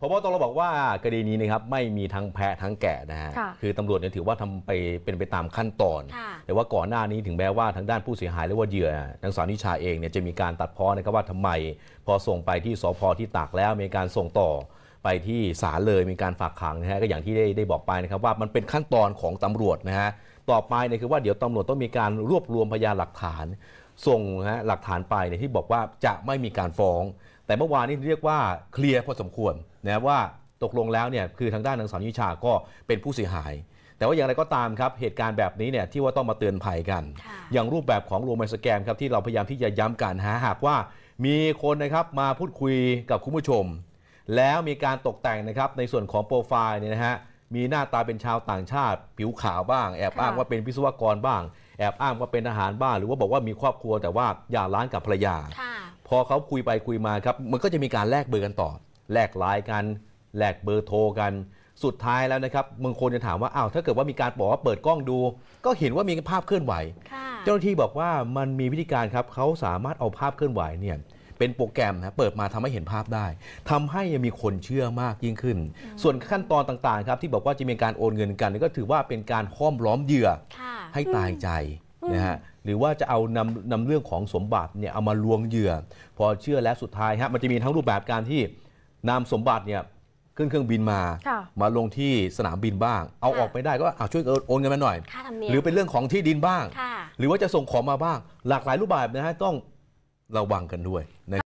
พบตรบอกว่าคดีนี้นะครับไม่มีทั้งแพะทั้งแกะนะฮะค่ะคือตำรวจเนี่ยถือว่าทำไปเป็นไปตามขั้นตอนค่ะแต่ว่าก่อนหน้านี้ถึงแม้ว่าทางด้านผู้เสียหายหรือว่าเหยื่อนางสาวนิชาเองเนี่ยจะมีการตัดพ้อนะครับว่าทำไม พอส่งไปที่สพที่ตากแล้วมีการส่งต่อไปที่ศาลเลยมีการฝากขังนะฮะก็อย่างที่ได้ได้บอกไปนะครับว่ามันเป็นขั้นตอนของตำรวจนะฮะต่อไปเนี่ยคือว่าเดี๋ยวตำรวจต้องมีการรวบรวมพยานหลักฐาน ส่งนะฮะหลักฐานไปเนี่ยที่บอกว่าจะไม่มีการฟ้อง แต่เมื่อวานนี้เรียกว่าเคลียร์พอสมควรนะว่าตกลงแล้วเนี่ยคือทางด้านนางสาวนิชาก็เป็นผู้เสียหาย แต่ว่าอย่างไรก็ตามครับ เหตุการณ์แบบนี้เนี่ยที่ว่าต้องมาเตือนภัยกัน อย่างรูปแบบของโรแมนสแกมครับที่เราพยายามที่จะย้ำกันหาหากว่ามีคนนะครับมาพูดคุยกับคุณผู้ชม แล้วมีการตกแต่งนะครับในส่วนของโปรไฟล์เนี่ยนะฮะมีหน้าตาเป็นชาวต่างชาติ ผิวขาวบ้าง แอบอ้างว่าเป็นวิศวกรบ้าง แอบอ้างว่าเป็นทหารบ้าง หรือว่าบอกว่ามีครอบครัวแต่ว่าหย่าร้างกับภรรยา พอเขาคุยไปคุยมาครับมันก็จะมีการแลกเบอร์กันต่อ แลกไลน์กัน แลกเบอร์โทรกัน สุดท้ายแล้วนะครับบางคนจะถามว่าอ้าวถ้าเกิดว่ามีการบอกว่าเปิดกล้องดู ก็เห็นว่ามีภาพเคลื่อนไหวค่ะเจ้าหน้าที่บอกว่ามันมีวิธีการครับเขาสามารถเอาภาพเคลื่อนไหวเนี่ยเป็นโปรแกรมนะเปิดมาทำให้เห็นภาพได้ทำให้มีคนเชื่อมากยิ่งขึ้น ส่วนขั้นตอนต่างๆครับที่บอกว่าจะมีการโอนเงินกันก็ถือว่าเป็นการห้อมล้อมเหยื่อค่ะให้ตายใจนะฮะ หรือว่าจะเอานำนำเรื่องของสมบัติเนี่ยเอามาลวงเหยื่อ พอเชื่อแล้วสุดท้ายฮะมันจะมีทั้งรูปแบบการที่นำสมบัติเนี่ยขึ้นเครื่องบินมา ค่ะมาลงที่สนามบินบ้าง เอาออกไปได้ก็เอาช่วยโอนเงินมาหน่อย ค่าธรรมเนียม หรือเป็นเรื่องของที่ดินบ้าง ค่ะ หรือว่าจะส่งของมาบ้าง หลากหลายรูปแบบนะฮะต้องระวังกันด้วยนะ